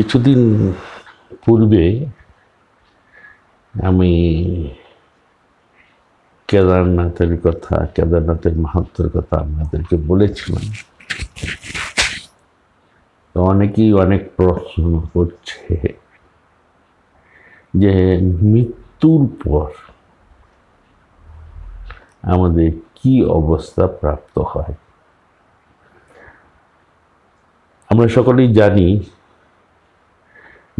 কিছুদিন পূর্বে আমি কেদারনাথের কথা, কেদারনাথের মাহাত্মের কথা আপনাদেরকে বলেছিলাম। তো অনেকেই অনেক প্রশ্ন করছে যে মৃত্যুর পর আমাদের কি অবস্থা প্রাপ্ত হয়? আমরা সকলেই জানি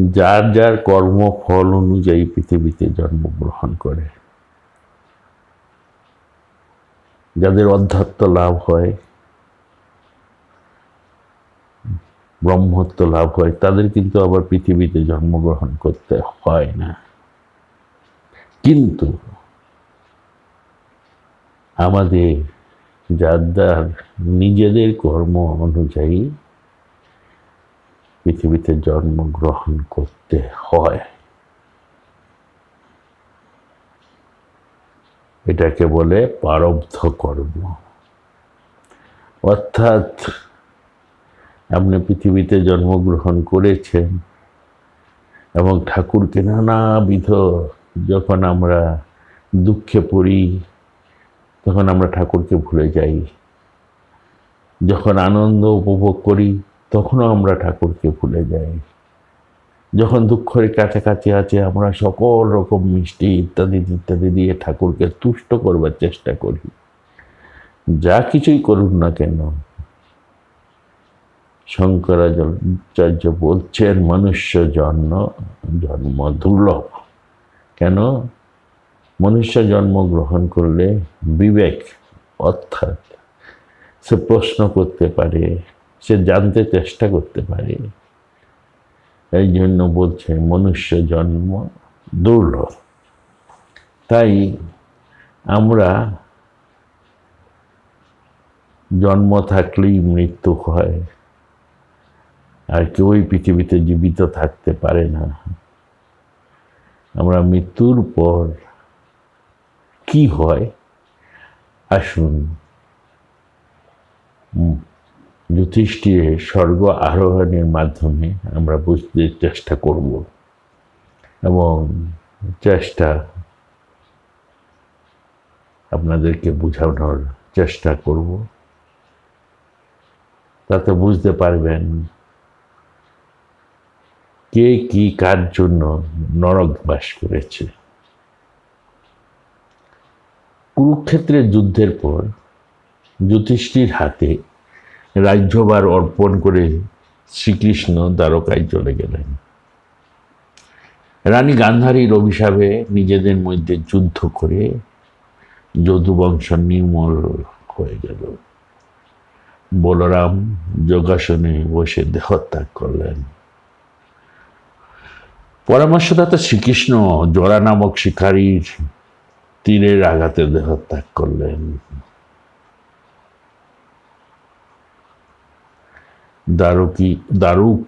যার যার কর্মফল অনুযায়ী পৃথিবীতে জন্মগ্রহণ করে। যাদের অধ্যাত্ম লাভ হয়, ব্রহ্মত্ব লাভ হয়, তাদের কিন্তু আবার পৃথিবীতে জন্মগ্রহণ করতে হয় না। কিন্তু আমাদের যার নিজেদের কর্ম অনুযায়ী পৃথিবীতে জন্মগ্রহণ করতে হয়। এটাকে বলে পারব্ধ কর্ম। অর্থাৎ আপনি পৃথিবীতে জন্মগ্রহণ করেছেন এবং ঠাকুরকে নানাবিধ যখন আমরা দুঃখে পড়ি, তখন আমরা ঠাকুরকে ভুলে যাই। যখন আনন্দ উপভোগ করি তখনও আমরা ঠাকুরকে ভুলে যাই। যখন দুঃখের কাছাকাছি আছে, আমরা সকল রকম মিষ্টি ইত্যাদি ইত্যাদি দিয়ে ঠাকুরকে তুষ্ট করবার চেষ্টা করি। যা কিছুই করুন না কেন, শঙ্করাচার্য বলছেন, মনুষ্য জন্ম জন্ম দুর্লভ। কেন? মনুষ্য জন্ম গ্রহণ করলে বিবেক, অর্থাৎ সে প্রশ্ন করতে পারে সে জানতে চেষ্টা করতে পারে। এই জন্য বলছে, মনুষ্য জন্ম দুর্লভ। তাই আমরা জন্ম থাকলেই মৃত্যু হয়। আর কেউই পৃথিবীতে জীবিত থাকতে পারে না। আমরা মৃত্যুর পর কি হয়? আসুন যুধিষ্ঠিরের স্বর্গ আরোহণের মাধ্যমে আমরা বুঝতে চেষ্টা করব। এবং চেষ্টা আপনাদেরকে বোঝানোর চেষ্টা করব। তাতে বুঝতে পারবেন কে কি কার জন্য নরক বাস করেছে। কুরুক্ষেত্রের যুদ্ধের পর যুধিষ্ঠির হাতে রাজ্যভার অর্পণ করে শ্রীকৃষ্ণ দ্বারকায় চলে গেলেন। রানী গান্ধারীর অভিশাপে নিজেদের মধ্যে যুদ্ধ করে যদুবংশ নির্মল হয়ে গেল। বলরাম যোগাসনে বসে দেহত্যাগ করলেন। পরামর্শদাতা শ্রীকৃষ্ণ জরা নামক শিকারীর তীরের আঘাতে দেহত্যাগ করলেন। দ্বারকী, দ্বারুক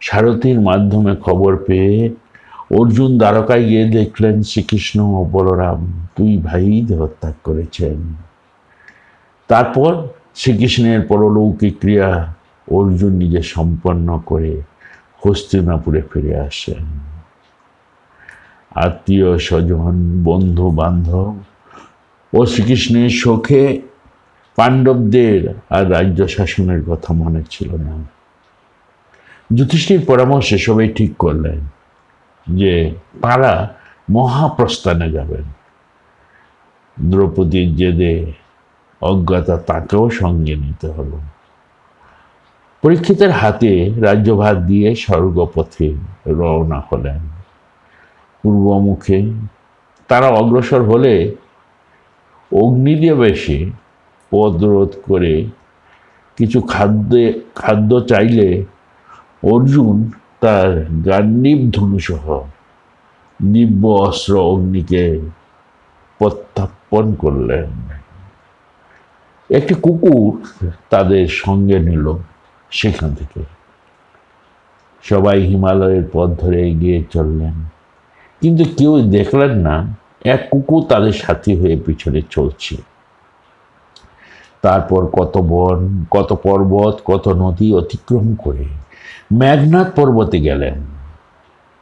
সারথীর মাধ্যমে খবর পেয়ে অর্জুন দ্বারকায় গিয়ে দেখলেন শ্রীকৃষ্ণ ও বলরাম দুই ভাই দেহত্যাগ করেছেন। তারপর শ্রীকৃষ্ণের পরলৌকিক ক্রিয়া অর্জুন নিজে সম্পন্ন করে হস্তিনাপুরে ফিরে আসেন। আত্মীয় স্বজন বন্ধু বান্ধব ও শ্রীকৃষ্ণের শোকে পাণ্ডবদের আর রাজ্য শাসনের কথা মনে ছিল না। যুধিষ্ঠির পরামর্শে সবাই ঠিক করলেন যে তারা মহাপ্রস্থানে যাবেন। দ্রৌপদীর জেদে অজ্ঞতা তাকেও সঙ্গে নিতে হলো পরীক্ষিতের হাতে রাজ্যভার দিয়ে স্বর্গপথে রওনা হলেন। পূর্বমুখে তারা অগ্রসর হলে অগ্নিদেব পদরোধ করে কিছু খাদ্যে, খাদ্য চাইলে অর্জুন তার গান্ডীব ধনুসহ দিব্য অস্ত্র অগ্নিকে প্রত্যাপন করলেন। একটি কুকুর তাদের সঙ্গে নিল সেখান থেকে। সবাই হিমালয়ের পথ ধরে এগিয়ে চললেন, কিন্তু কেউ দেখলেন না, এক কুকুর তাদের সাথী হয়ে পিছনে চলছে। তারপর কত বন, কত পর্বত, কত নদী অতিক্রম করে মেঘনাথ পর্বতে গেলেন।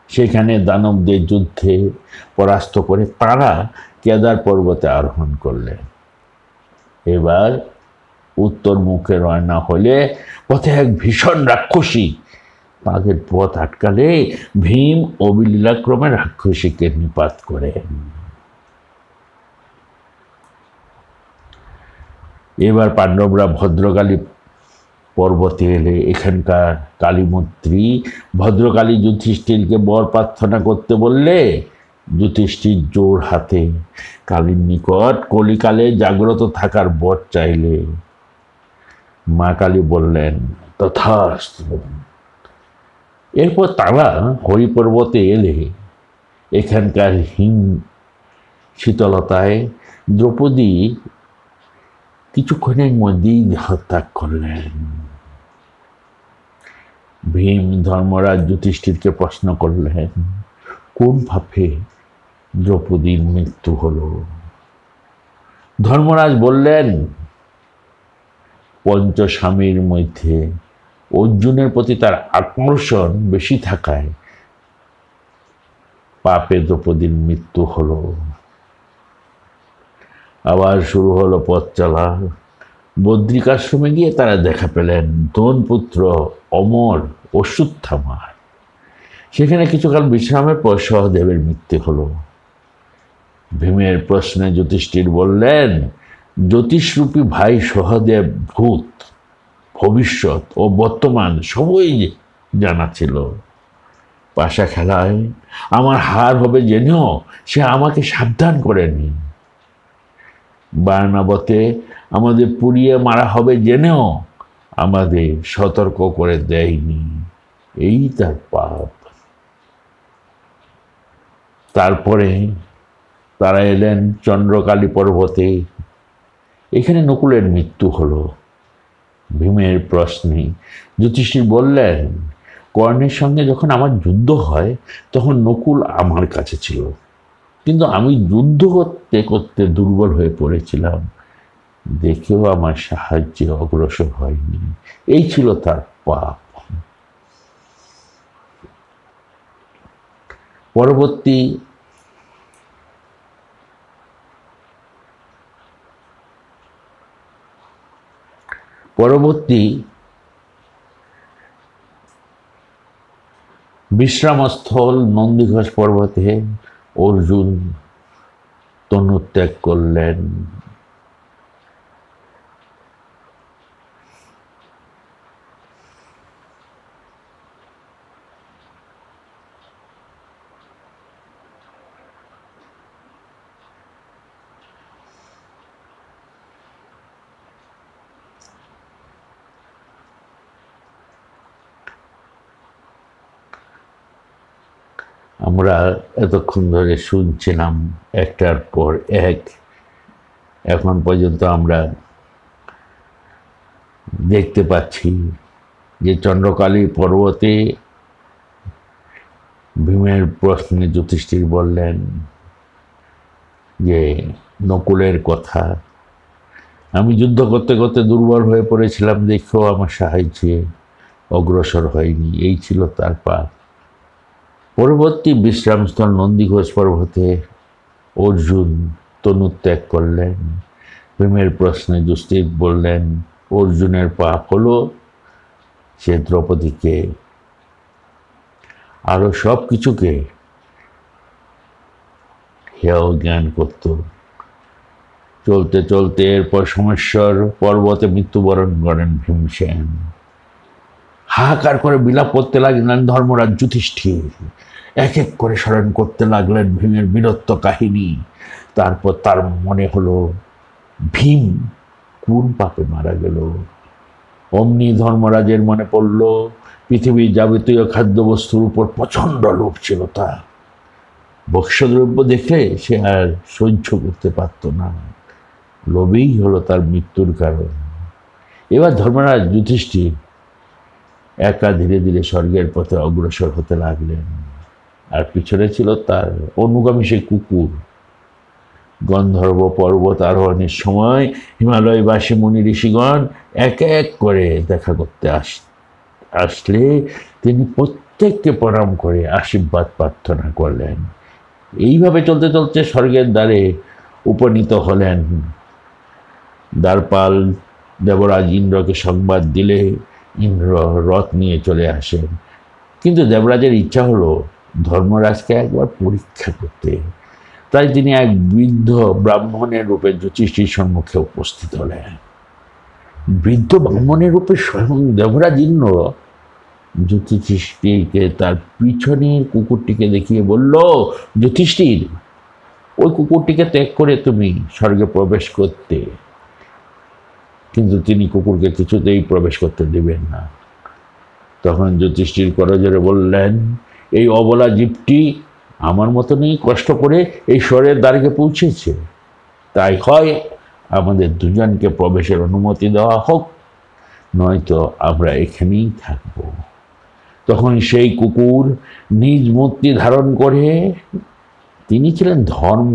সেখানে দানবদের যুদ্ধে পরাস্ত করে তারা কেদার পর্বতে আরোহণ করলেন। এবার উত্তর মুখে রয়না হলে পথে এক ভীষণ রাক্ষসী তাদের পথ আটকালে ভীম অবিলীলাক্রমে রাক্ষসীকে নিপাত করেন। এবার পাণ্ডবরা ভদ্রকালী পর্বতে এলে এখানকার কালীমূর্তি ভদ্রকালী যুধিষ্ঠিরকে বর প্রার্থনা করতে বললে যুধিষ্ঠির জোর হাতে কালীর নিকট কলিকালে জাগ্রত থাকার বর চাইলে। মা কালী বললেন, তথাস্তু এরপর তারা হরিপর্বতে এলে এখানকার হিম শীতলতায় দ্রৌপদী কিছুক্ষণের মধ্যেই দেহত্যাগ করলেন। ভীম ধর্মরাজ যুধিষ্ঠিরকে প্রশ্ন করলেন, কোন ভাবে দ্রৌপদীর মৃত্যু হলো? ধর্মরাজ বললেন, পঞ্চস্বামীর মধ্যে অর্জুনের প্রতি তার আকর্ষণ বেশি থাকায় পাপে দ্রৌপদীর মৃত্যু হলো। আবার শুরু হলো পথ চলা। বদ্রিকাশ্রমে গিয়ে তারা দেখা পেলেন পুত্র অমর অশ্বত্থামার। সেখানে কিছুকাল বিশ্রামের পর সহদেবের মৃত্যু হলো। ভীমের প্রশ্নে জ্যোতিষ্ঠির বললেন, জ্যোতিষরূপী ভাই সহদেব ভূত, ভবিষ্যৎ ও বর্তমান সবই জানা ছিল। পাশা খেলায় আমার হার হবে জেনেও সে আমাকে সাবধান করেনি বায়নাবতে আমাদের পুড়িয়ে মারা হবে জেনেও আমাদের সতর্ক করে দেয়নি। এই তার পাপ। তারপরে তারা এলেন চন্দ্রকালী পর্বতে। এখানে নকুলের মৃত্যু হলো। ভীমের প্রশ্নে জ্যোতিষী বললেন, কর্ণের সঙ্গে যখন আমার যুদ্ধ হয়, তখন নকুল আমার কাছে ছিল। কিন্তু আমি যুদ্ধ করতে করতে দুর্বল হয়ে পড়েছিলাম। দেখেও আমার সাহায্যে অগ্রসর হয়নি। এই ছিল তার পাপ। পরবর্তী পরবর্তী বিশ্রামস্থল নন্দীঘোষ পর্বতে অর্জুন তনুত্যাগ করলেন। আমরা এতক্ষণ ধরে শুনছিলাম একটার পর এক। এখন পর্যন্ত আমরা দেখতে পাচ্ছি যে চন্দ্রকালী পর্বতে ভীমের প্রশ্নে যুধিষ্ঠির বললেন যে, নকুলের কথা। আমি যুদ্ধ করতে করতে দুর্বল হয়ে পড়েছিলাম, দেখেও আমার সাহায্যে অগ্রসর হয়নি। এই ছিল তার পাপ পরবর্তী বিশ্রামস্থল নন্দীঘোষ পর্বতে অর্জুন তনুত্যাগ করলেন। প্রেমের প্রশ্নে দুস্থিত বললেন, অর্জুনের পাপ হলো সে দ্রৌপদীকে। আরও সব কিছুকে হেয় জ্ঞান করত। চলতে চলতে এরপর সমস্যার পর্বতে মৃত্যুবরণ করেন ভীমসেন। হাহাকার করে বিলাপ করতে লাগলেন ধর্মরাজ যুধিষ্ঠির। এক এক করে স্মরণ করতে লাগলেন ভীমের বীরত্ব কাহিনী। তারপর তার মনে হলো, ভীম কোন পাপে মারা গেল? অমনি ধর্মরাজের মনে পড়ল, পৃথিবীর যাবতীয় খাদ্যবস্তুর উপর প্রচণ্ড লোভ ছিল তা বক্সদ্রব্য দেখে সে আর সহ্য করতে পারত না। লোভেই হলো তার মৃত্যুর কারণ। এবার ধর্মরাজ যুধিষ্ঠির একা ধীরে ধীরে স্বর্গের পথে অগ্রসর হতে লাগলেন। আর পিছনে ছিল তার অনুগামী সেই কুকুর। গন্ধর্ব পর্বত আরোহণের সময় হিমালয়বাসী মুনি ঋষিগণ এক এক করে দেখা করতে আস, আসলে তিনি প্রত্যেককে প্রণাম করে আশীর্বাদ প্রার্থনা করলেন। এইভাবে চলতে চলতে স্বর্গের দ্বারে উপনীত হলেন। দ্বারপাল দেবরাজ ইন্দ্রকে সংবাদ দিলে রথ নিয়ে চলে আসেন। কিন্তু দেবরাজের ইচ্ছা হলো ধর্মরাজকে একবার পরীক্ষা করতে। তাই তিনি এক বৃদ্ধ ব্রাহ্মণের রূপে জ্যোতিষীর সম্মুখে উপস্থিত হলেন। বৃদ্ধ ব্রাহ্মণের রূপে স্বয়ং দেবরাজ ইন্দ্র জ্যোতিষীকে তার পিছনের কুকুরটিকে দেখিয়ে বলল, জ্যোতিষীর, ওই কুকুরটিকে ত্যাগ করে তুমি স্বর্গে প্রবেশ করতে। কিন্তু তিনি কুকুরকে কিছুতেই প্রবেশ করতে দেবেন না। তখন জ্যোতিষীর করজরে বললেন, এই অবলা জীবটি আমার মতনই কষ্ট করে এই স্বরের দ্বারকে পৌঁছেছে। তাই হয় আমাদের দুজনকে প্রবেশের অনুমতি দেওয়া হোক, নয়তো আমরা এখানেই থাকব। তখন সেই কুকুর নিজ মূর্তি ধারণ করে, তিনি ছিলেন ধর্ম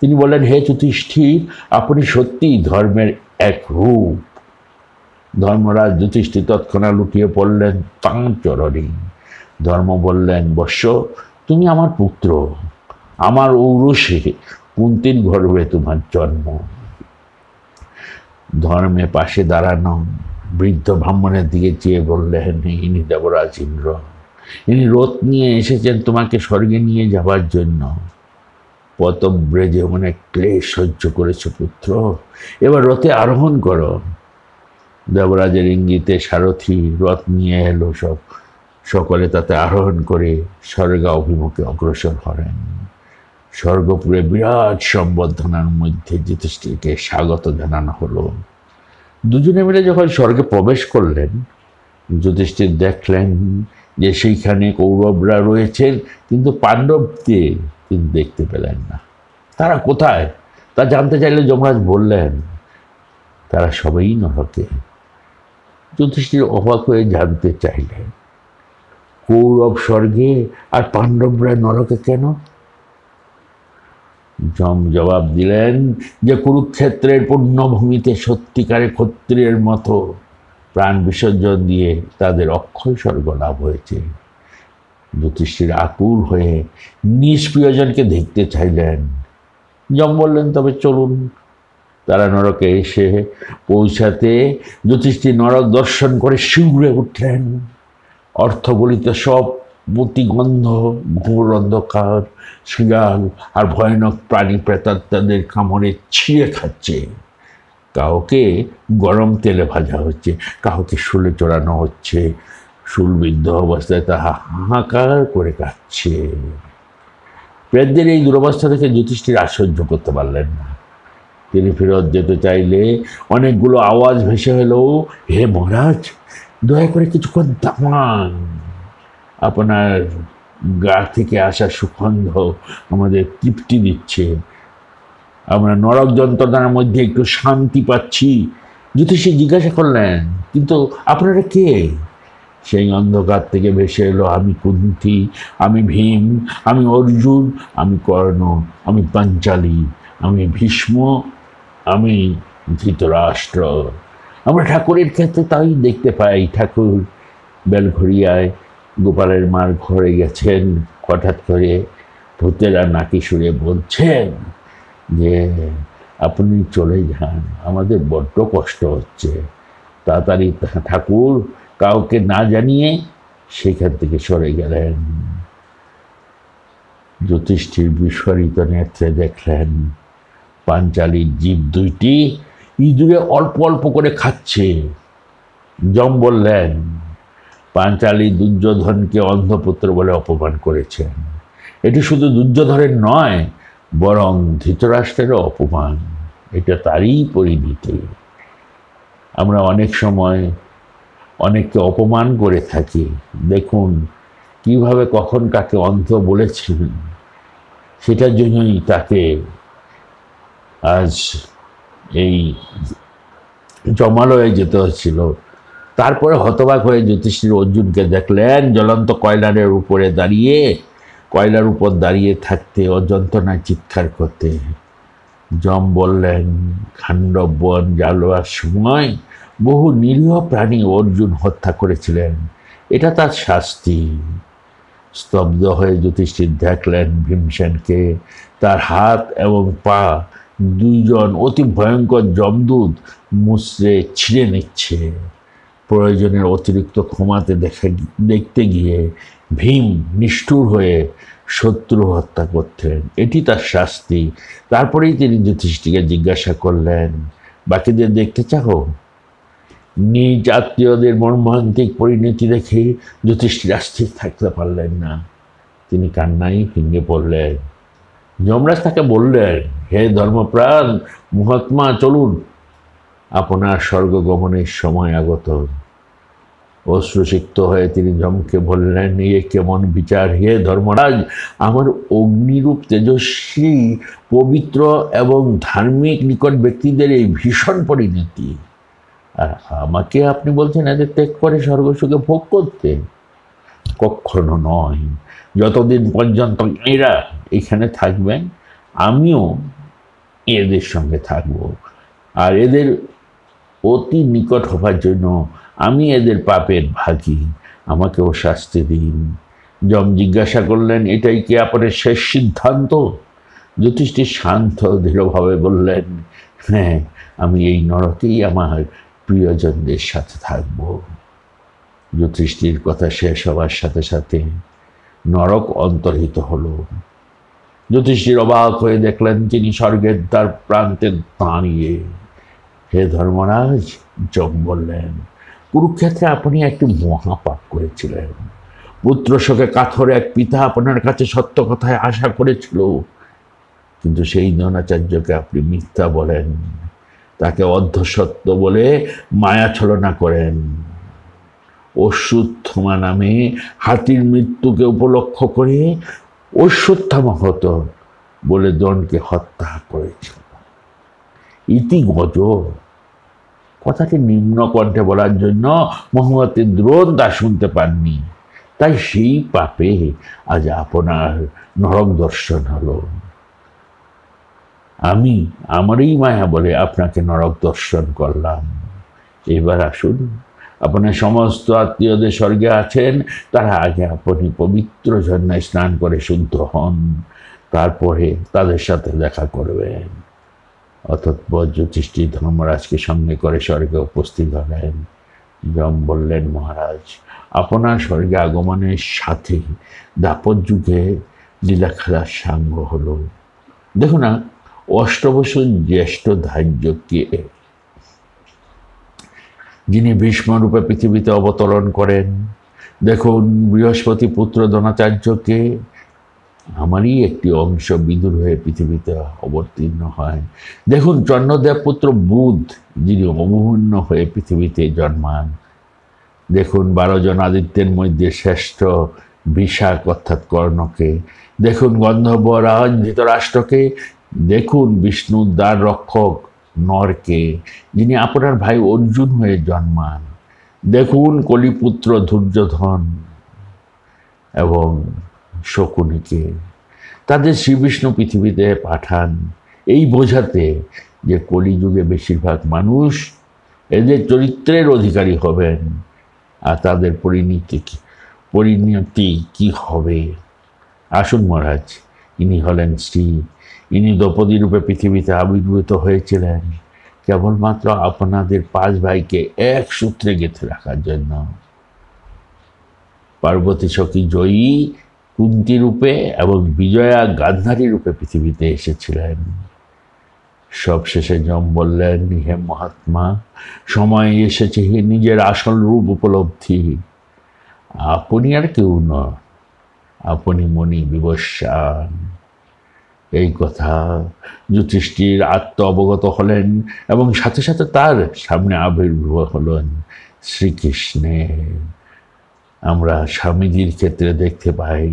তিনি বললেন, হে যুধিষ্ঠির, আপনি সত্যিই ধর্মের এক রূপ। ধর্মরাজ যুধিষ্ঠির তৎক্ষণা লুটিয়ে পড়লেন তাঁর চরণে। ধর্ম বললেন বর্ষ তুমি আমার পুত্র। আমার ঔরসে কুন্তির গর্ভে তোমার জন্ম। ধর্মে পাশে দাঁড়ানো বৃদ্ধ ব্রাহ্মণের দিকে চেয়ে বললেন ইনি দেবরাজ ইন্দ্র, ইনি রথ নিয়ে এসেছেন তোমাকে স্বর্গে নিয়ে যাবার জন্য। পতব্রেজে অনেক ক্লেশ সহ্য করেছে পুত্র। এবার রথে আরোহণ করো। দেবরাজের ইঙ্গিতে সারথি রথ নিয়ে এলো সব। সকলে তাতে আরোহণ করে স্বর্গা অভিমুখে অগ্রসর করেন স্বর্গপুরে বিরাট সম্বর্ধনার মধ্যে যুধিষ্ঠিরকে স্বাগত জানানো হলো। দুজনে মিলে যখন স্বর্গে প্রবেশ করলেন, যুধিষ্ঠির দেখলেন যে সেইখানে কৌরবরা রয়েছেন, কিন্তু পাণ্ডবকে তিনি দেখতে পেলেন না। তারা কোথায়? তা জানতে চাইলে যমরাজ বললেন, তারা সবাই নরকে যুধিষ্ঠির অবাক হয়ে জানতে চাইলেন, কৌরব স্বর্গে আর পাণ্ডবরা নরকে কেন? যম জবাব দিলেন যে কুরুক্ষেত্রের পুণ্যভূমিতে সত্যিকারে ক্ষত্রিয়ের মতো প্রাণ বিসর্জন দিয়ে তাদের অক্ষয় স্বর্গ লাভ হয়েছে। জ্যোতিষীর আকুল হয়ে নিষ্প্রিয়জনকে দেখতে চাইলেন। যম বললেন, তবে চলুন। তারা নরকে এসে পৌঁছাতে জ্যোতিষী নরক দর্শন করে শিউরে উঠলেন। অর্থগলিত সব মতিগন্ধ, ঘোর অন্ধকার, শিয়াল আর ভয়ানক প্রাণী প্রেতাত্মাদের কামড়ে ছিঁড়ে খাচ্ছে। কাউকে গরম তেলে ভাজা হচ্ছে, কাউকে শুলে চড়ানো হচ্ছে শুলবিদ্ধ অবস্থায় তাহা হাহাকার করে কাচ্ছে প্রেতদের এই দুরবস্থা থেকে জ্যোতিষটির আশ্চর্য করতে পারলেন না। তিনি ফেরত যেতে চাইলে অনেকগুলো আওয়াজ ভেসে হলো হে মহারাজ, দয়া করে কিছুক্ষণ দামান আপনার গা থেকে আসা সুগন্ধ আমাদের তৃপ্তি দিচ্ছে। আমরা নরক যন্ত্রণার মধ্যে একটু শান্তি পাচ্ছি। জ্যোতিষী জিজ্ঞাসা করলেন, কিন্তু আপনারা কে? সেই অন্ধকার থেকে ভেসে এলো, আমি কুন্তি, আমি ভীম, আমি অর্জুন, আমি কর্ণ, আমি পাঞ্চালী, আমি ভীষ্ম, আমি ধৃতরাষ্ট্র। আমরা ঠাকুরের ক্ষেত্রে তাই দেখতে পাই, ঠাকুর বেলঘরিয়ায় গোপালের মার ঘরে গেছেন, হঠাৎ করে ভূতেরা নাকি সুরে বলছেন যে, আপনি চলে যান, আমাদের বড্ড কষ্ট হচ্ছে। তাড়াতাড়ি ঠাকুর কাউকে না জানিয়ে সেখান থেকে সরে গেলেন। জ্যোতিষ্ঠির বিস্ফোরিত নেত্রে দেখলেন পাঞ্চালির জীব দুইটি ইঁদুরে অল্প অল্প করে খাচ্ছে। জম বললেন, পাঞ্চালী দুর্যোধনকে অন্ধপুত্র বলে অপমান করেছেন। এটি শুধু দুর্যোধনের নয়, বরং ধৃতরাষ্ট্রেরও অপমান। এটা তারই পরিণতি। আমরা অনেক সময় অনেককে অপমান করে থাকি। দেখুন, কীভাবে কখন কাকে অন্ধ বলেছেন, সেটার জন্যই তাকে আজ এই জমালয়ে যেতে হচ্ছিল। তারপরে হতবাক হয়ে জ্যোতিষীর অর্জুনকে দেখলেন, জ্বলন্ত কয়লারের উপরে দাঁড়িয়ে, কয়লার উপর দাঁড়িয়ে থাকতে ও যন্ত্রণায় চিৎকার করতে। যম বললেন, খাণ্ডব বন জ্বালোয়ার সময় বহু নিরীহ প্রাণী অর্জুন হত্যা করেছিলেন। এটা তার শাস্তি। স্তব্ধ হয়ে যুধিষ্ঠির দেখলেন ভীমসেনকে। তার হাত এবং পা দুইজন অতি ভয়ঙ্কর জমদূত মুচড়ে ছিঁড়ে নিচ্ছে। প্রয়োজনের অতিরিক্ত ক্ষমাতে দেখা দেখতে গিয়ে ভীম নিষ্ঠুর হয়ে শত্রু হত্যা করতেন। এটি তার শাস্তি। তারপরেই তিনি যুধিষ্ঠিকে জিজ্ঞাসা করলেন, বাকিদের দেখতে চাও? নিজ আত্মীয়দের মর্মান্তিক পরিণতি দেখে যুধিষ্ঠির স্থির থাকতে পারলেন না। তিনি কান্নাই ভেঙে পড়লেন। যমরাজ তাকে বললেন, হে ধর্মপ্রাণ, মহাত্মা, চলুন। আপনার স্বর্গগমনের সময় আগত। অশ্রুসিক্ত হয়ে তিনি যমকে বললেন, এ কেমন বিচার? হে ধর্মরাজ, আমার অগ্নিরূপ তেজস্বী, পবিত্র এবং ধার্মিক নিকট ব্যক্তিদের এই ভীষণ পরিণতি। আর আমাকে আপনি বলছেন এদের ত্যাগ করে স্বর্গসুখে ভোগ করতে? কখনো নয়। যতদিন পর্যন্ত এরা এখানে থাকবেন, আমিও এদের সঙ্গে থাকব। আর এদের অতি নিকট হবার জন্য আমি এদের পাপের ভাগী। আমাকেও শাস্তি দিন। যম জিজ্ঞাসা করলেন, এটাই কি আপনার শেষ সিদ্ধান্ত? যথেষ্ট শান্ত, দৃঢ়ভাবে বললেন হ্যাঁ আমি এই নরকেই আমার প্রিয়জনদের সাথে থাকব। জ্যোতিষ্ঠির কথা শেষ হওয়ার সাথে সাথে নরক অন্তর্হিত হলো। জ্যোতিষীর অবাক হয়ে দেখলেন, তিনি স্বর্গের দ্বার প্রান্তে দাঁড়িয়ে, হে ধর্মরাজ যম বললেন, কুরুক্ষেত্রে আপনি একটি মহাপাপ করেছিলেন। পুত্র শোকে কাথরে এক পিতা আপনার কাছে সত্য কথায় আশা করেছিল। কিন্তু সেই দ্রোণাচার্যকে আপনি মিথ্যা বলেন। তাকে অর্ধসত্য বলে মায়া ছলনা করেন। অশ্বত্থমা নামে হাতির মৃত্যুকে উপলক্ষ করে অশ্বত্থামা হতো বলে দ্রোণকে হত্যা করেছিল। ইতি গজ নিম্ন কণ্ঠে বলার জন্য মোহাম্মতের দ্রোণ তা শুনতে পাননি। তাই সেই পাপে আজ আপনার নরক দর্শন হলো। আমি আমারই মায়া বলে আপনাকে নরক দর্শন করলাম। এবার আসুন, আপনার সমস্ত আত্মীয়দের স্বর্গে আছেন, তারা আগে আপনি পবিত্র ঝর্ণায় স্নান করে শুদ্ধ হন, তারপরে তাদের সাথে দেখা করবেন। অতঃপর জ্যোতিষটি ধর্মরাজকে সঙ্গে করে স্বর্গে উপস্থিত হলেন। যম বললেন, মহারাজ, আপনার স্বর্গে আগমনের সাথে দাপর যুগে লীলা খেলার সাঙ্গ হলো। দেখুন না অষ্টবসুর জ্যেষ্ঠ ধার্যকে যিনি ভীষ্মরূপে পৃথিবীতে অবতরণ করেন। দেখুন, বৃহস্পতি পুত্র দ্রোণাচার্যকে আমারই একটি অংশ বিদুর হয়ে পৃথিবীতে অবতীর্ণ হয়। দেখুন, চন্দ্রদেব পুত্র বুধ, যিনি অবমূর্ণ হয়ে পৃথিবীতে জন্মান। দেখুন, বারো জন আদিত্যের মধ্যে শ্রেষ্ঠ বিশাখ অর্থাৎ কর্ণকে। দেখুন, গন্ধর্ব রাজ ধৃতরাষ্ট্রকে দেখুন বিষ্ণুর দ্বার রক্ষক নরকে, যিনি আপনার ভাই অর্জুন হয়ে জন্মান। দেখুন কলিপুত্র দুর্যোধন এবং শকুনিকে। তাদের শ্রীবিষ্ণু পৃথিবীতে পাঠান। এই বোঝাতে যে কলিযুগে বেশিরভাগ মানুষ এদের চরিত্রের অধিকারী হবেন। আর তাদের পরিণতি পরিণতি কি হবে? আসুন মহারাজ, ইনি হলেন শ্রী ইনি দ্রৌপদী রূপে পৃথিবীতে আবির্ভূত হয়েছিলেন। কেবলমাত্র আপনাদের পাঁচ ভাইকে এক সূত্রে গেঁথে রাখার জন্য। পার্বতী সখী জয়ী কুন্তি রূপে এবং বিজয়া গান্ধারী রূপে পৃথিবীতে এসেছিলেন। সবশেষে যম বললেন, হে মহাত্মা, সময় এসেছে নিজের আসল রূপ উপলব্ধি। আপনি আর কেউ নয় আপনি মনি বিবস্বান। এই কথা যুধিষ্ঠির আত্ম অবগত হলেন এবং সাথে সাথে তার সামনে আবির্ভূত হলেন শ্রীকৃষ্ণের। আমরা স্বামীজির ক্ষেত্রে দেখতে পাই,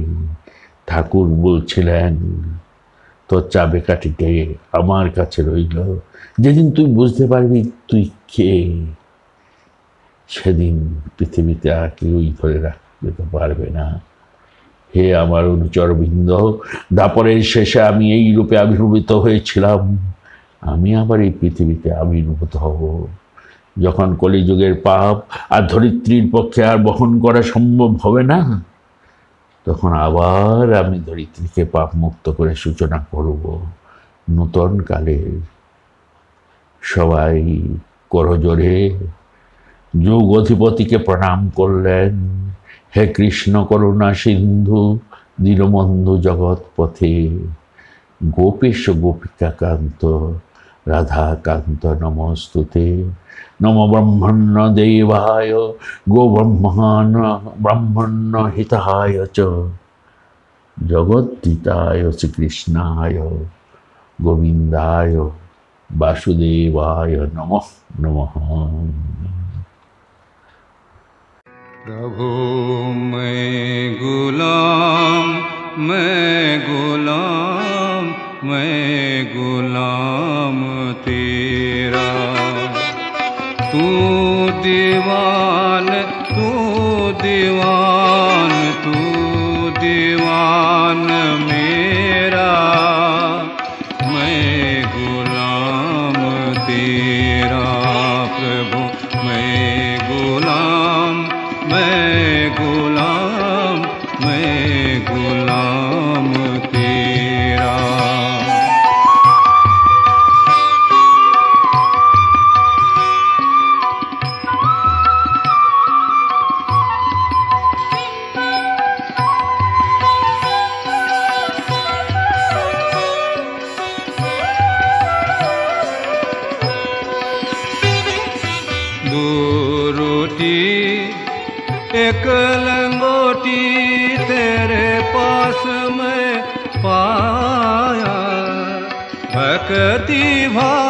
ঠাকুর বলছিলেন, তোর চাবিকাঠিতে আমার কাছে রইল। যেদিন তুই বুঝতে পারবি তুই কে, সেদিন পৃথিবীতে আর কেউই ধরে রাখতে পারবে না। হে আমার অনুচরবৃন্দ দাপরের শেষে আমি এই রূপে আবির্ভূত হয়েছিলাম। আমি আবার এই পৃথিবীতে আবির্ভূত হব। যখন কলিযুগের পাপ আর ধরিত্রীর পক্ষে আর বহন করা সম্ভব হবে না, তখন আবার আমি ধরিত্রীকে পাপ মুক্ত করে সূচনা করব। নূতন কালের সবাই করজোরে যুগ অধিপতিকে প্রণাম করলেন। হে কৃষ্ণ করুণা সিন্ধু, দীনবন্ধু জগৎপথে। গোপেশ গোপিকাকান্ত, রাধাকান্ত নমস্তুতে। নম ব্রহ্মণ্য দেবায় গোব্রহ্মণ ব্রহ্মণ্য হিতায় চ। জগদ্ধিতায় শ্রীকৃষ্ণায়, গোবিন্দায়, বাসুদেবায় নম নম। प्रभु, मैं गुलाम मैं गुलाम मैं गुलाम तेरा। तू दीवान तू दीवान तू दीवान मेरा। तिभा